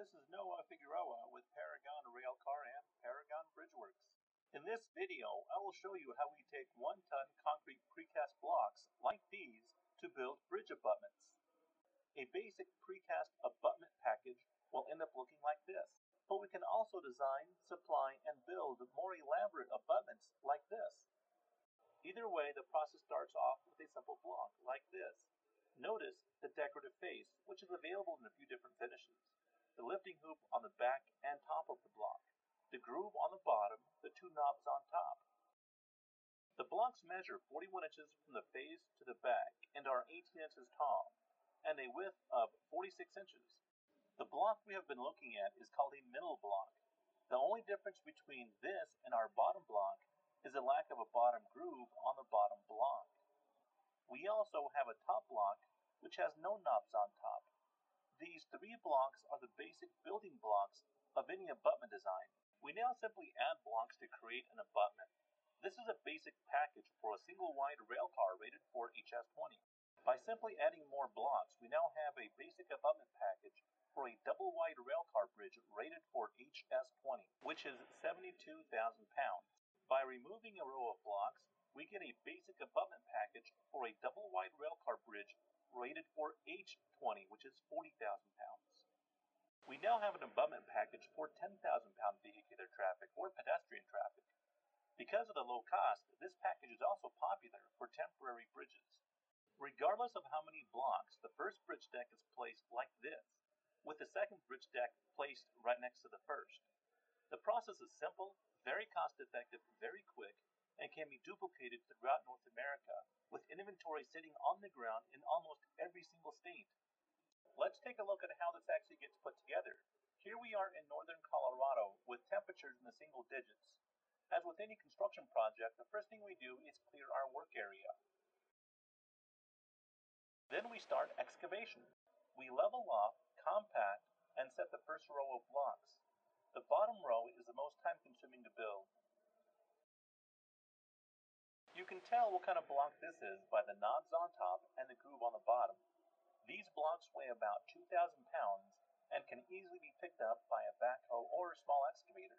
this is Noah Figueroa with Paragon Railcar and Paragon Bridgeworks. In this video, I will show you how we take one-ton concrete precast blocks like these to build bridge abutments. A basic precast abutment package will end up looking like this, but we can also design, supply, and build more elaborate abutments like this. Either way, the process starts off with a simple block like this. Notice the decorative face, which is available in a few different finishes. The lifting hoop on the back and top of the block. The groove on the bottom, the two knobs on top. The blocks measure 41 inches from the face to the back and are 18 inches tall, and a width of 46 inches. The block we have been looking at is called a middle block. The only difference between this and our bottom block is the lack of a bottom groove on the bottom block. We also have a top block which has no knobs on top. Three blocks are the basic building blocks of any abutment design. We now simply add blocks to create an abutment. This is a basic package for a single wide railcar rated for HS20. By simply adding more blocks, we now have a basic abutment package for a double wide railcar bridge rated for HS20, which is 72,000 pounds. By removing a row of blocks, we get a basic abutment package for a double wide railcar bridge rated for H20, which is 40,000 pounds. We now have an abutment package for 10,000 pound vehicular traffic or pedestrian traffic. Because of the low cost, this package is also popular for temporary bridges. Regardless of how many blocks, the first bridge deck is placed like this, with the second bridge deck placed right next to the first. The process is simple, very cost effective, very quick, and can be duplicated throughout North America, with inventory sitting on the ground in almost every single state. Let's take a look at how this actually gets put together. Here we are in northern Colorado with temperatures in the single digits. As with any construction project, the first thing we do is clear our work area. Then we start excavation. We level off, compact, and set the first row of blocks. The bottom row is the most time consuming to build. You can tell what kind of block this is by the knobs on top and the groove on the bottom. These blocks weigh about 2,000 pounds and can easily be picked up by a backhoe or a small excavator.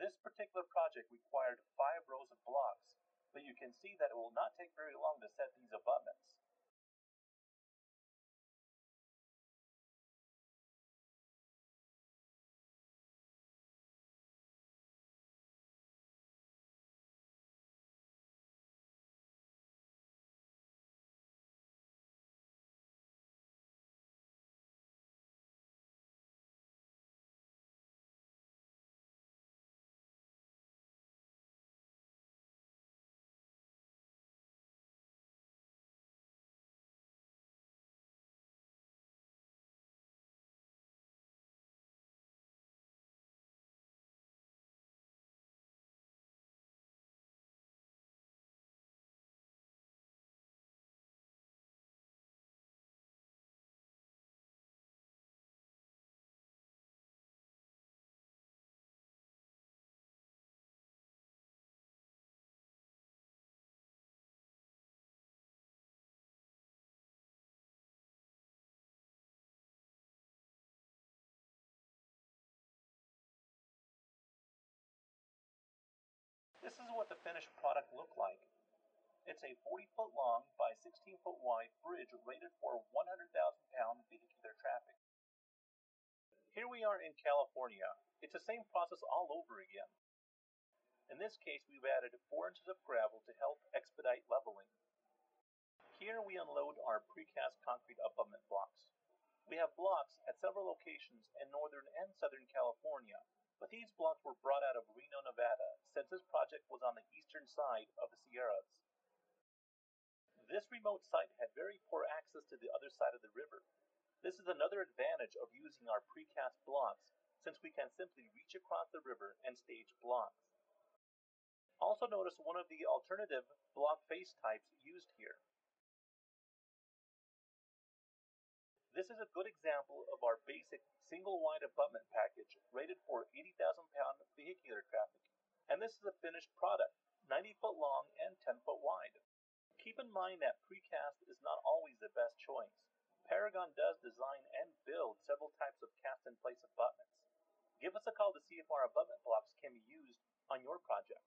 This particular project required five rows of blocks, but you can see that it will not take very long to set these abutments. What the finished product looked like. It's a 40 foot long by 16 foot wide bridge rated for 100,000 pound vehicular traffic. Here we are in California. It's the same process all over again. In this case, we've added 4 inches of gravel to help expedite leveling. Here we unload our precast concrete abutment blocks. We have blocks at several locations in northern and southern California, but these blocks were brought out of Reno, Nevada, since this project was on the eastern side of the Sierras. This remote site had very poor access to the other side of the river. This is another advantage of using our precast blocks, since we can simply reach across the river and stage blocks. Also notice one of the alternative block face types used here. This is a good example of our basic single wide abutment package rated for 80,000 pound vehicular traffic. And this is a finished product, 90 foot long and 10 foot wide. Keep in mind that precast is not always the best choice. Paragon does design and build several types of cast in place abutments. Give us a call to see if our abutment blocks can be used on your project.